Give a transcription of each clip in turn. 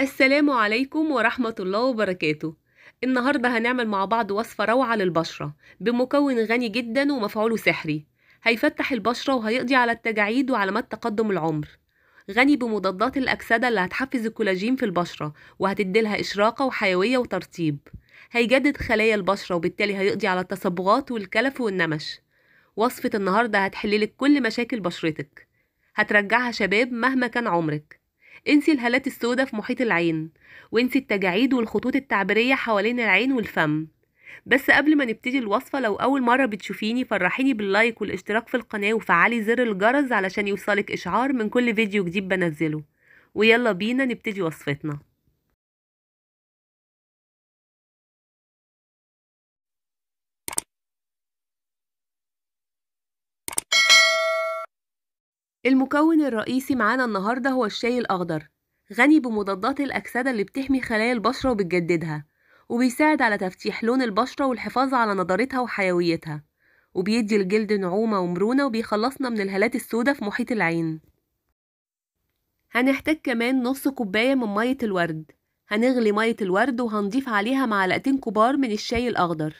السلام عليكم ورحمة الله وبركاته. النهاردة هنعمل مع بعض وصفة روعة للبشرة بمكون غني جدا ومفعوله سحري. هيفتح البشرة وهيقضي على التجاعيد وعلامات تقدم العمر. غني بمضادات الأكسدة اللي هتحفز الكولاجين في البشرة وهتديلها إشراقة وحيوية وترطيب. هيجدد خلايا البشرة وبالتالي هيقضي على التصبغات والكلف والنمش. وصفة النهاردة هتحللك كل مشاكل بشرتك. هترجعها شباب مهما كان عمرك. انسي الهالات السوداء في محيط العين وانسي التجاعيد والخطوط التعبيرية حوالين العين والفم. بس قبل ما نبتدي الوصفة لو أول مرة بتشوفيني فرحيني باللايك والاشتراك في القناة وفعلي زر الجرس علشان يوصلك إشعار من كل فيديو جديد بنزله. ويلا بينا نبتدي وصفتنا. المكون الرئيسي معانا النهاردة هو الشاي الأخضر غني بمضادات الأكسدة اللي بتحمي خلايا البشرة وبتجددها وبيساعد على تفتيح لون البشرة والحفاظ على نضارتها وحيويتها وبيدي الجلد نعومة ومرونة وبيخلصنا من الهالات السوداء في محيط العين. هنحتاج كمان نص كوباية من مية الورد هنغلي مية الورد وهنضيف عليها معلقتين كبار من الشاي الأخضر.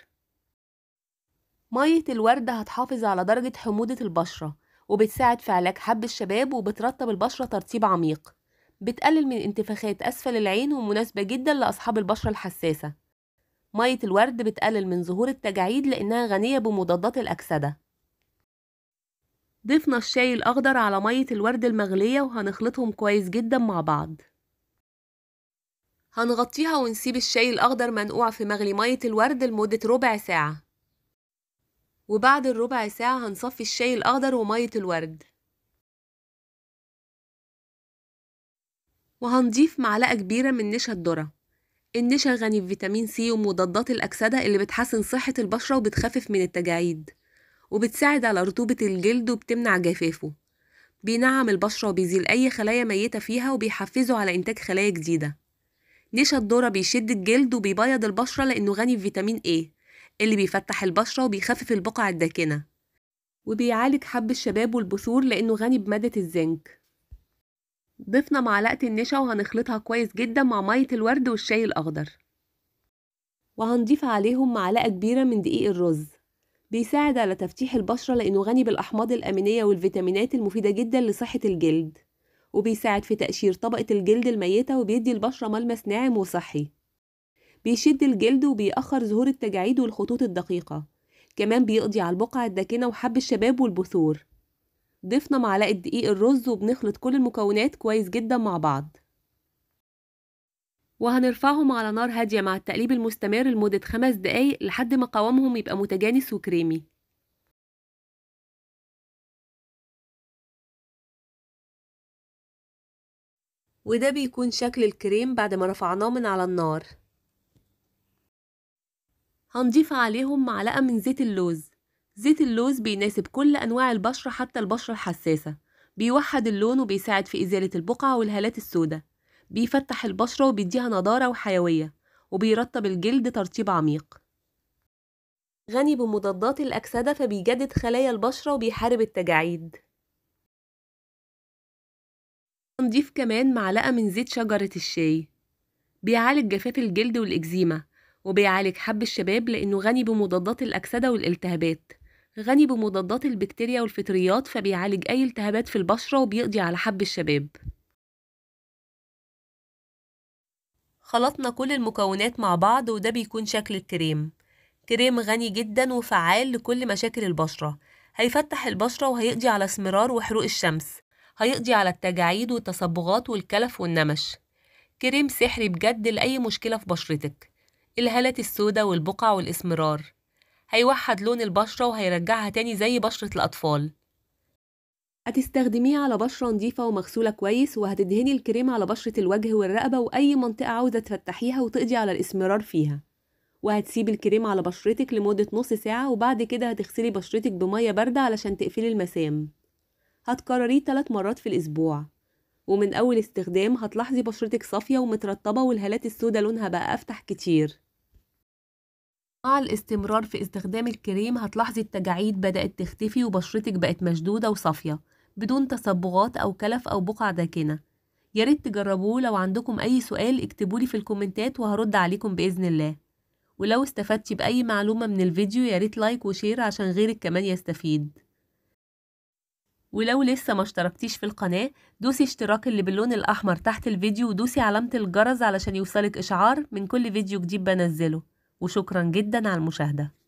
مية الورد هتحافظ على درجة حموضة البشرة وبتساعد في علاج حب الشباب وبترطب البشرة ترطيب عميق. بتقلل من انتفاخات أسفل العين ومناسبة جدا لأصحاب البشرة الحساسة. مية الورد بتقلل من ظهور التجاعيد لأنها غنية بمضادات الأكسدة. ضفنا الشاي الأخضر على مية الورد المغلية وهنخلطهم كويس جدا مع بعض. هنغطيها ونسيب الشاي الأخضر منقوع في مغلي مية الورد لمدة ربع ساعة. وبعد الربع ساعة هنصفي الشاي الأخضر ومية الورد. وهنضيف معلقة كبيرة من نشا الذرة. النشا غني بفيتامين سي ومضادات الأكسدة اللي بتحسن صحة البشرة وبتخفف من التجاعيد. وبتساعد على رطوبة الجلد وبتمنع جفافه. بينعم البشرة وبيزيل أي خلايا ميتة فيها وبيحفزه على إنتاج خلايا جديدة. نشا الذرة بيشد الجلد وبيبيض البشرة لأنه غني بفيتامين A. اللي بيفتح البشرة وبيخفف البقع الداكنة. وبيعالج حب الشباب والبثور لأنه غني بمادة الزنك. ضفنا معلقة النشا وهنخلطها كويس جدا مع مية الورد والشاي الأخضر. وهنضيف عليهم معلقة كبيرة من دقيق الرز. بيساعد على تفتيح البشرة لأنه غني بالأحماض الأمينية والفيتامينات المفيدة جدا لصحة الجلد. وبيساعد في تقشير طبقة الجلد الميتة وبيدي البشرة ملمس ناعم وصحي. بيشد الجلد وبيأخر ظهور التجاعيد والخطوط الدقيقة. كمان بيقضي على البقع الداكنة وحب الشباب والبثور. ضفنا معلقة دقيق الرز وبنخلط كل المكونات كويس جدا مع بعض. وهنرفعهم على نار هادية مع التقليب المستمر لمدة خمس دقايق لحد ما قوامهم يبقى متجانس وكريمي. وده بيكون شكل الكريم بعد ما رفعناه من على النار. هنضيف عليهم معلقة من زيت اللوز. زيت اللوز بيناسب كل أنواع البشرة حتى البشرة الحساسة. بيوحد اللون وبيساعد في إزالة البقع والهالات السوداء بيفتح البشرة وبيديها نضارة وحيوية. وبيرطب الجلد ترطيب عميق. غني بمضادات الأكسدة فبيجدد خلايا البشرة وبيحارب التجاعيد. نضيف كمان معلقة من زيت شجرة الشاي. بيعالج جفاف الجلد والإكزيما. وبيعالج حب الشباب لأنه غني بمضادات الأكسدة والالتهابات. غني بمضادات البكتيريا والفطريات فبيعالج أي التهابات في البشرة وبيقضي على حب الشباب. خلطنا كل المكونات مع بعض وده بيكون شكل الكريم. كريم غني جدا وفعال لكل مشاكل البشرة. هيفتح البشرة وهيقضي على اسمرار وحروق الشمس. هيقضي على التجاعيد والتصبغات والكلف والنمش. كريم سحري بجد لأي مشكلة في بشرتك. الهالات السوداء والبقع والإسمرار. هيوحد لون البشرة وهيرجعها تاني زي بشرة الأطفال. هتستخدميه على بشرة نظيفة ومغسولة كويس وهتدهني الكريم على بشرة الوجه والرقبة وأي منطقة عاوزة تفتحيها وتقضي على الإسمرار فيها. وهتسيب الكريم على بشرتك لمدة نص ساعة وبعد كده هتغسلي بشرتك بمية باردة علشان تقفلي المسام. هتكرريه 3 مرات في الأسبوع. ومن أول استخدام هتلاحظي بشرتك صافية ومترطبة والهالات السوداء لونها بقى أفتح كتير. مع الاستمرار في استخدام الكريم هتلاحظي التجاعيد بدأت تختفي وبشرتك بقت مشدودة وصافية بدون تصبغات أو كلف أو بقع داكنة. ياريت تجربوه لو عندكم أي سؤال اكتبولي في الكومنتات وهرد عليكم بإذن الله. ولو استفدتي بأي معلومة من الفيديو ياريت like و share عشان غيرك كمان يستفيد. ولو لسه ما اشتركتيش في القناة دوسي اشتراك اللي باللون الأحمر تحت الفيديو ودوسي علامة الجرس علشان يوصلك إشعار من كل فيديو جديد بنزله. وشكرا جدا على المشاهدة.